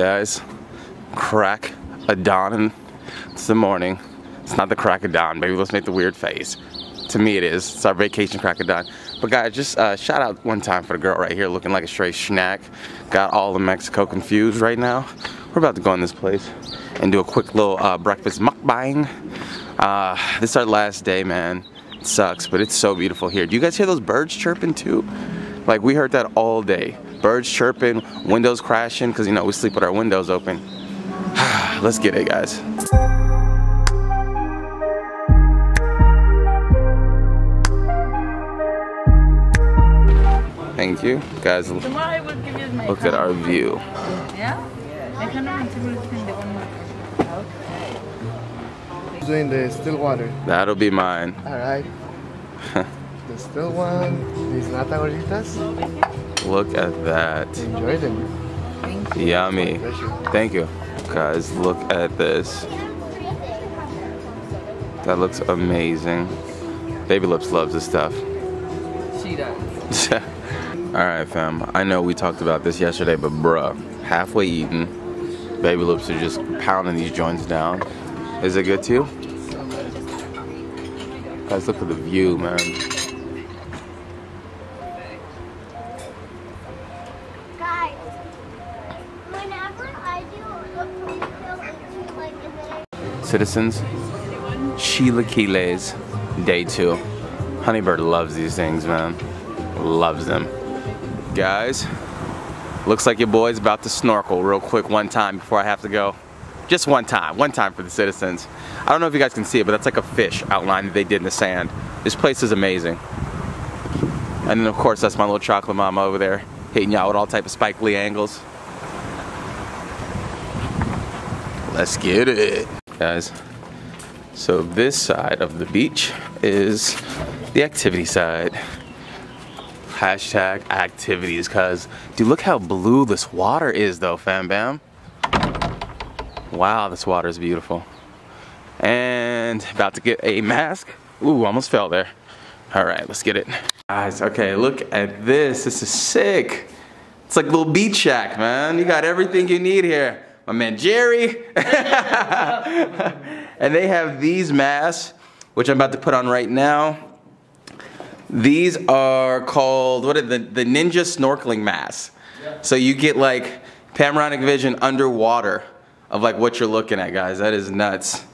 guys. Crack a dawn. It's the morning. It's not the crack of dawn. Maybe let's make the weird face. To me, it is. It's our vacation crack of dawn. But guys, just uh, shout out one time for the girl right here looking like a straight snack. Got all of Mexico confused right now. We're about to go in this place and do a quick little uh, breakfast mukbang. Uh, this is our last day, man. It sucks, but it's so beautiful here. Do you guys hear those birds chirping too? Like we heard that all day. Birds chirping, windows crashing, because you know we sleep with our windows open. Let's get it, guys. Thank you, guys. Tomorrow I will give you my Look at our view. Yeah? I cannot contribute in the one Doing the still water. That'll be mine. Alright. the still one. These nata gorditas. Look at that. Enjoy them. Yummy. Thank you. Guys, look at this. That looks amazing. Baby Lips loves this stuff. She does. Alright, fam. I know we talked about this yesterday, but bruh, halfway eaten. Baby Lips are just pounding these joints down. Is it good to you? Guys, look at the view, man. Citizens, Chilaquiles, day two. Honeybird loves these things, man. Loves them. Guys, looks like your boy's about to snorkel real quick one time before I have to go. Just one time, one time for the citizens. I don't know if you guys can see it, but that's like a fish outline that they did in the sand. This place is amazing. And then of course that's my little chocolate mama over there, hitting y'all with all type of Spike angles. Let's get it. Guys, so this side of the beach is the activity side. Hashtag activities, cause dude, look how blue this water is though, fam bam. Wow, this water is beautiful. And about to get a mask. Ooh, almost fell there. All right, let's get it. Guys, okay, look at this. This is sick. It's like a little beach shack, man. You got everything you need here. My man Jerry. and they have these masks, which I'm about to put on right now. These are called, what are the, the Ninja Snorkeling Masks. So you get like panoramic vision underwater of like what you're looking at, guys. That is nuts.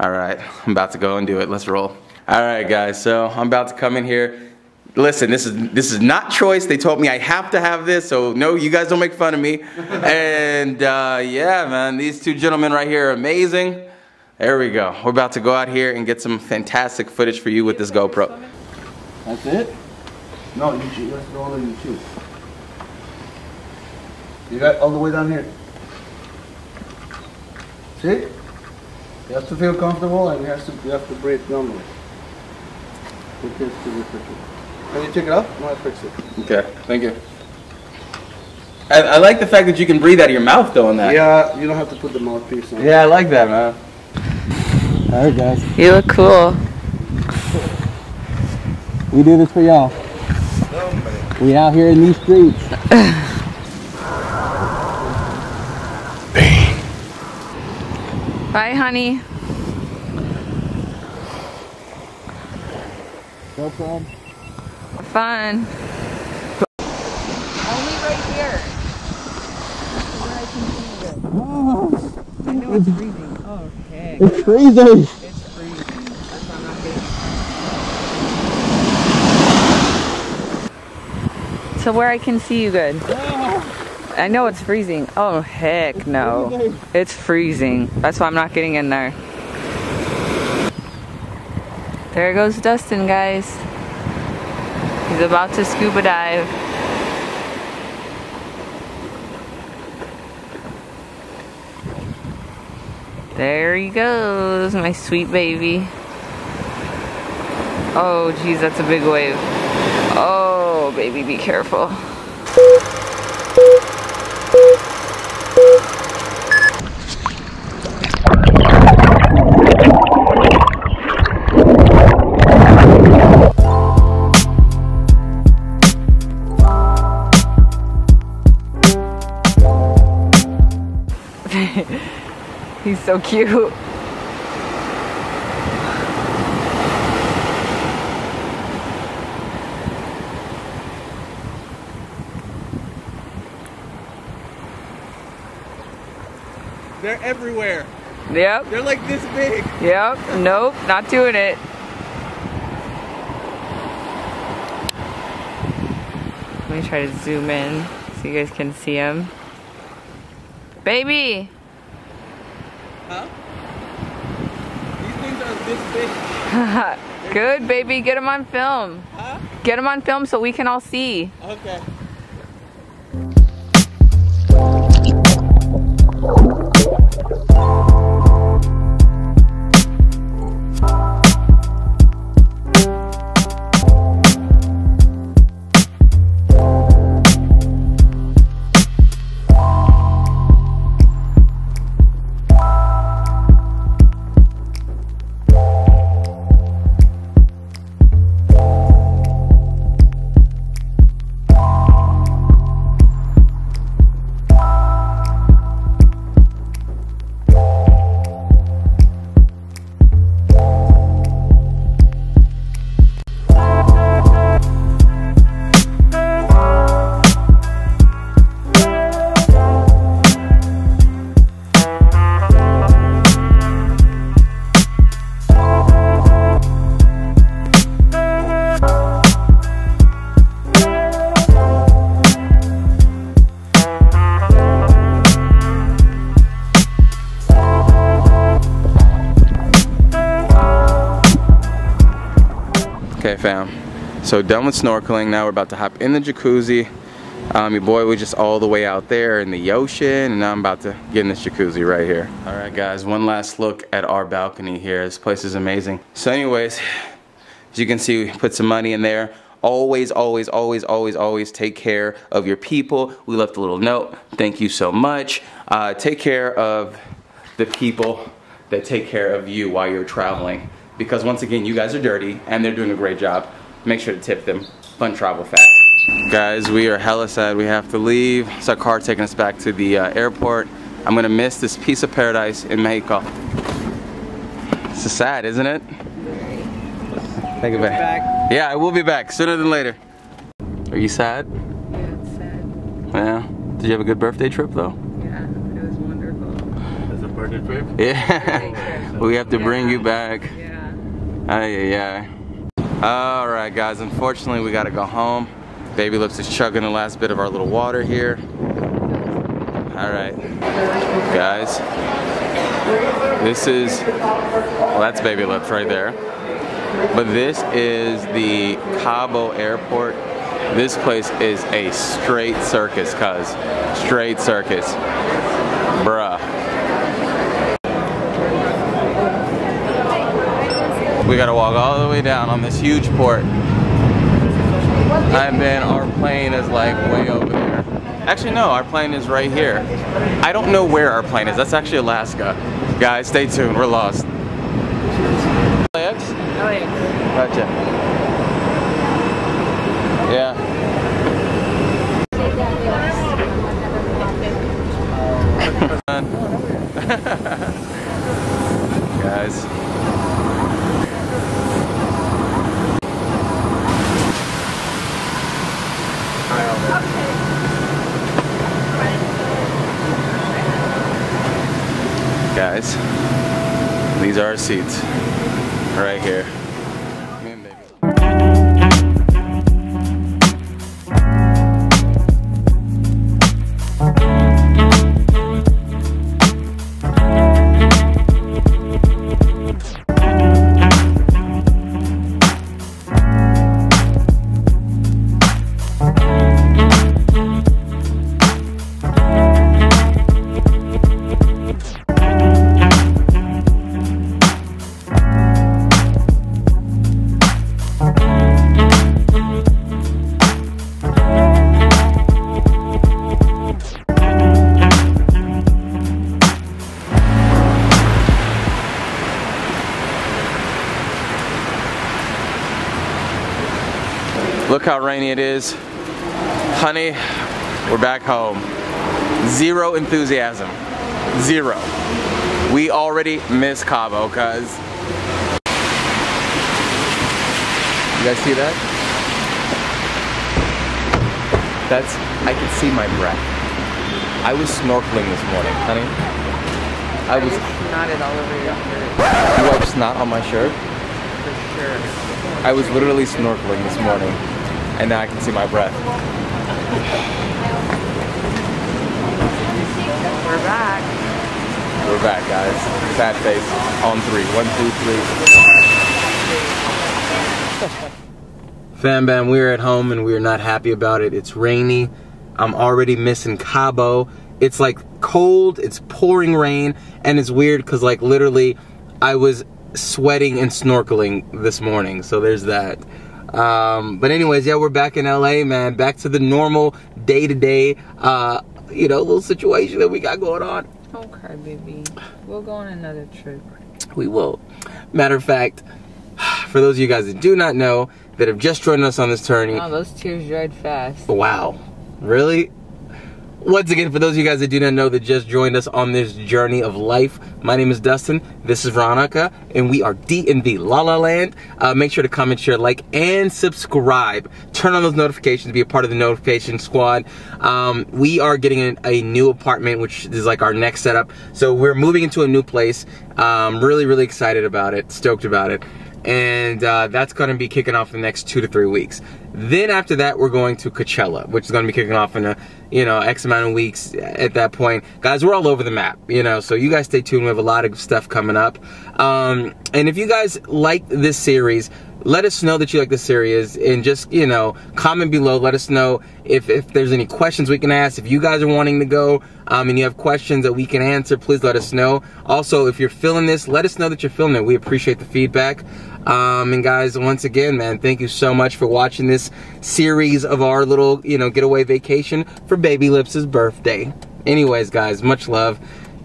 All right, I'm about to go and do it. Let's roll. All right, guys, so I'm about to come in here. Listen, this is this is not choice. They told me I have to have this, so no, you guys don't make fun of me. and uh, yeah, man, these two gentlemen right here are amazing. There we go. We're about to go out here and get some fantastic footage for you with this GoPro. That's it? No, you choose. That's the only you choose. You got all the way down here. See? You have to feel comfortable and you have to you have to breathe normally. Put this to the picture. Can you take it off? No, I fix it. Okay, thank you. I, I like the fact that you can breathe out of your mouth though in that. Yeah, you don't have to put the mouthpiece on. Yeah, I like that, man. All right, guys. You look cool. We do this for y'all. We out here in these streets. Bye, honey. No problem. Fun. Only right here. Where I can see it. I know it's freezing. Oh, heck. It's freezing. It's freezing. That's why I'm not getting. So where I can see you good. Ah. I know it's freezing. Oh heck no. It's freezing. That's why I'm not getting in there. There goes Dustin, guys. He's about to scuba dive. There he goes, my sweet baby. Oh, geez, that's a big wave. Oh, baby, be careful. So cute. They're everywhere. Yep. They're like this big. Yep. Nope. Not doing it. Let me try to zoom in so you guys can see them. Baby. Huh? These things are this big. Good, baby. Get them on film. Huh? Get them on film so we can all see. Okay. Okay, fam. So done with snorkeling. Now we're about to hop in the jacuzzi. Um, your boy was just all the way out there in the ocean, and now I'm about to get in this jacuzzi right here. All right, guys, one last look at our balcony here. This place is amazing. So anyways, as you can see, we put some money in there. Always, always, always, always, always take care of your people. We left a little note. Thank you so much. Uh, take care of the people that take care of you while you're traveling. Because once again, you guys are dirty and they're doing a great job. Make sure to tip them. Fun travel fact. Guys, we are hella sad we have to leave. It's our car taking us back to the uh, airport. I'm gonna miss this piece of paradise in Mexico. It's is sad, isn't it? Think of it. Back. Yeah, I will be back sooner than later. Are you sad? Yeah, it's sad. Yeah. Did you have a good birthday trip though? Yeah, it was wonderful. It's a birthday trip. Yeah. we have to bring you back. Yeah. Ay, yeah. All right, guys. Unfortunately, we gotta go home. Baby Lips is chugging the last bit of our little water here. All right, guys. This is well, that's Baby Lips right there. But this is the Cabo Airport. This place is a straight circus, cuz. Straight circus. Bruh. We gotta walk all the way down on this huge port. And then our plane is like way over there. Actually, no, our plane is right here. I don't know where our plane is. That's actually Alaska. Guys, stay tuned. We're lost. LAX? Yeah. Gotcha. Yeah. Guys. Guys, these are our seats right here. How rainy it is. Honey, we're back home. Zero enthusiasm. Zero. We already miss Cabo, cuz. You guys see that? That's, I can see my breath. I was snorkeling this morning, honey. I was, Snotted all over your shirt, you wiped snot on my shirt? for sure. I was literally snorkeling this morning, and now I can see my breath. We're back. We're back, guys. Sad face on three. One, two, three. Fam bam, we're at home and we're not happy about it. It's rainy. I'm already missing Cabo. It's like cold, it's pouring rain, and it's weird because like literally I was sweating and snorkeling this morning. So there's that. Um, but anyways, yeah, we're back in LA, man. Back to the normal day to day, uh, you know, little situation that we got going on. Okay, baby. We'll go on another trip. We will. Matter of fact, for those of you guys that do not know that have just joined us on this journey, Oh, those tears dried fast. wow, really? Once again, for those of you guys that do not know that just joined us on this journey of life, my name is Dustin. This is Veronica, and we are DnV LaLa Land. Uh, make sure to comment, share, like, and subscribe. Turn on those notifications. To be a part of the notification squad. Um, we are getting a, a new apartment, which is like our next setup. So we're moving into a new place. Um, really, really excited about it. Stoked about it and uh, that's going to be kicking off the next two to three weeks. Then after that, we're going to Coachella, which is going to be kicking off in a you know X amount of weeks. At that point, guys, we're all over the map, you know. So you guys stay tuned. We have a lot of stuff coming up. Um, and if you guys like this series, let us know that you like the series and just you know comment below let us know if, if there's any questions we can ask if you guys are wanting to go um, and you have questions that we can answer please let us know also if you're feeling this let us know that you're feeling it we appreciate the feedback um, and guys once again man thank you so much for watching this series of our little you know getaway vacation for baby lips' birthday anyways guys much love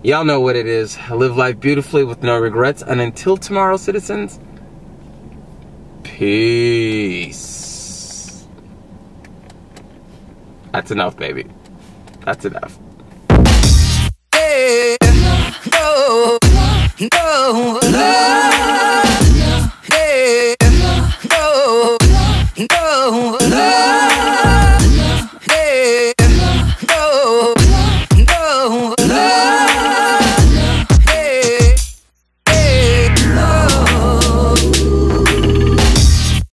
y'all know what it is live life beautifully with no regrets and until tomorrow citizens Peace. That's enough, baby. That's enough. no, no, no.